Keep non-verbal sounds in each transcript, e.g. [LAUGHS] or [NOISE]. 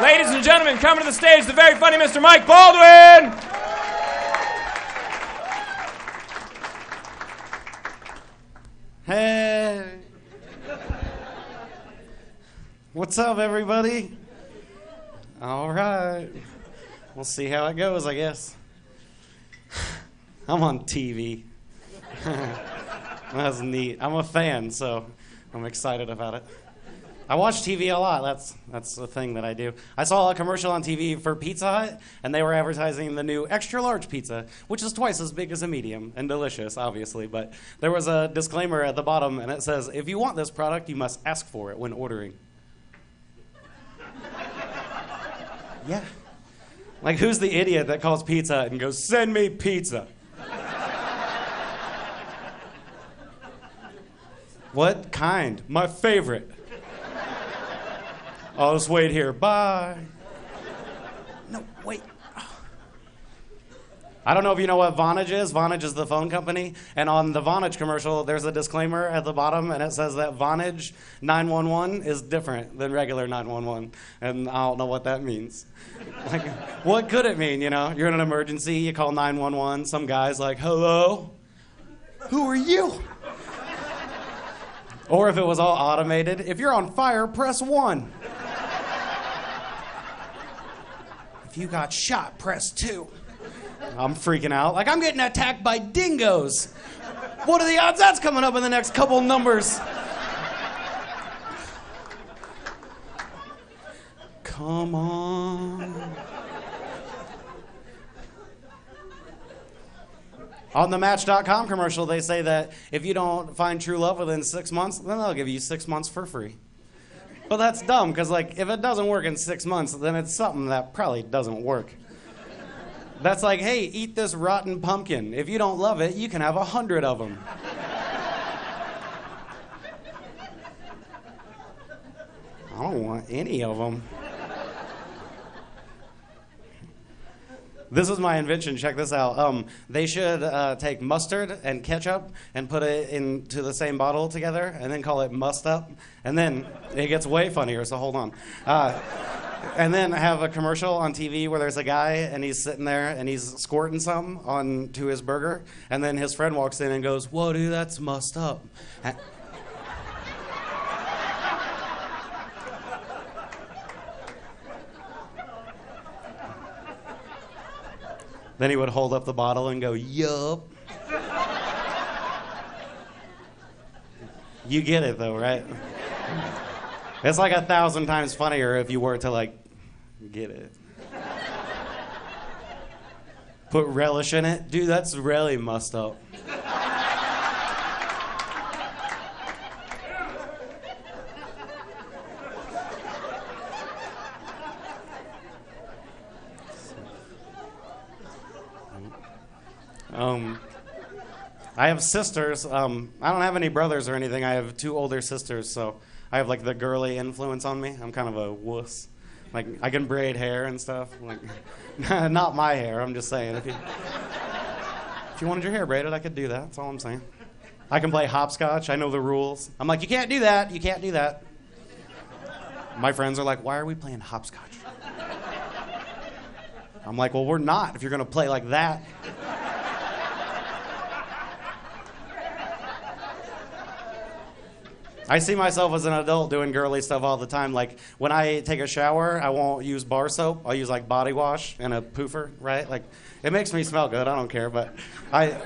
Ladies and gentlemen, coming to the stage, the very funny Mr. Mike Baldwin. Hey. What's up, everybody? All right. We'll see how it goes, I guess. I'm on TV. [LAUGHS] That's neat. I'm a fan, so I'm excited about it. I watch TV a lot. That's that's the thing that I do. I saw a commercial on TV for Pizza Hut, and they were advertising the new extra large pizza, which is twice as big as a medium and delicious, obviously. But there was a disclaimer at the bottom, and it says, "If you want this product, you must ask for it when ordering." [LAUGHS] yeah. Like, who's the idiot that calls Pizza Hut and goes, "Send me pizza"? [LAUGHS] what kind? My favorite. I'll just wait here. Bye. No, wait. I don't know if you know what Vonage is. Vonage is the phone company. And on the Vonage commercial, there's a disclaimer at the bottom, and it says that Vonage 911 is different than regular 911. And I don't know what that means. Like, what could it mean? You know, you're in an emergency, you call 911, some guy's like, hello? Who are you? Or if it was all automated, if you're on fire, press one. If you got shot, press two. I'm freaking out. Like, I'm getting attacked by dingoes. What are the odds that's coming up in the next couple numbers? Come on. On the Match.com commercial, they say that if you don't find true love within six months, then they'll give you six months for free. But that's dumb because, like, if it doesn't work in six months, then it's something that probably doesn't work. That's like, hey, eat this rotten pumpkin. If you don't love it, you can have a hundred of them. I don't want any of them. This is my invention. Check this out. Um, they should uh, take mustard and ketchup and put it into the same bottle together, and then call it must up. And then it gets way funnier. So hold on. Uh, and then have a commercial on TV where there's a guy and he's sitting there and he's squirting something onto his burger, and then his friend walks in and goes, "Whoa, dude, that's must up." Then he would hold up the bottle and go, Yup. you get it though, right? It's like a thousand times funnier if you were to like get it. Put relish in it. Dude, that's really messed up. Um, I have sisters. Um, I don't have any brothers or anything. I have two older sisters, so I have like the girly influence on me. I'm kind of a wuss. Like I can braid hair and stuff. Like, [LAUGHS] not my hair. I'm just saying. If you if you wanted your hair braided, I could do that. That's all I'm saying. I can play hopscotch. I know the rules. I'm like, you can't do that. You can't do that. My friends are like, why are we playing hopscotch? I'm like, well, we're not. If you're gonna play like that. I see myself as an adult doing girly stuff all the time. Like when I take a shower, I won't use bar soap. I'll use like body wash and a poofer, right? Like it makes me smell good. I don't care, but I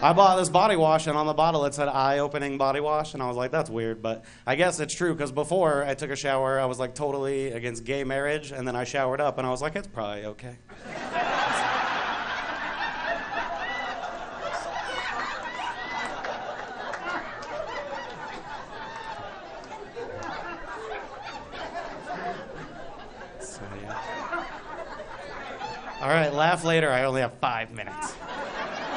I bought this body wash and on the bottle it said eye-opening body wash and I was like that's weird, but I guess it's true cuz before I took a shower, I was like totally against gay marriage and then I showered up and I was like it's probably okay. All right, laugh later. I only have five minutes. [LAUGHS]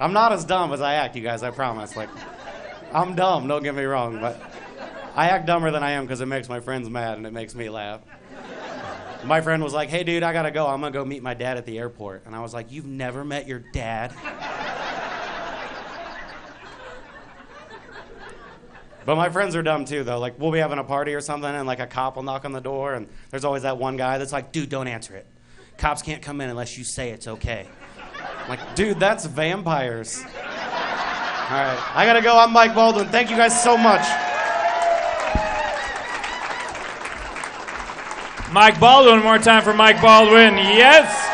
I'm not as dumb as I act, you guys. I promise. Like, I'm dumb. Don't get me wrong, but I act dumber than I am because it makes my friends mad and it makes me laugh. My friend was like, "Hey, dude, I gotta go. I'm gonna go meet my dad at the airport." And I was like, "You've never met your dad?" But my friends are dumb too, though. Like we'll be having a party or something, and like a cop will knock on the door, and there's always that one guy that's like, "Dude, don't answer it. Cops can't come in unless you say it's okay." I'm like, dude, that's vampires. All right, I gotta go. I'm Mike Baldwin. Thank you guys so much. Mike Baldwin, more time for Mike Baldwin. Yes.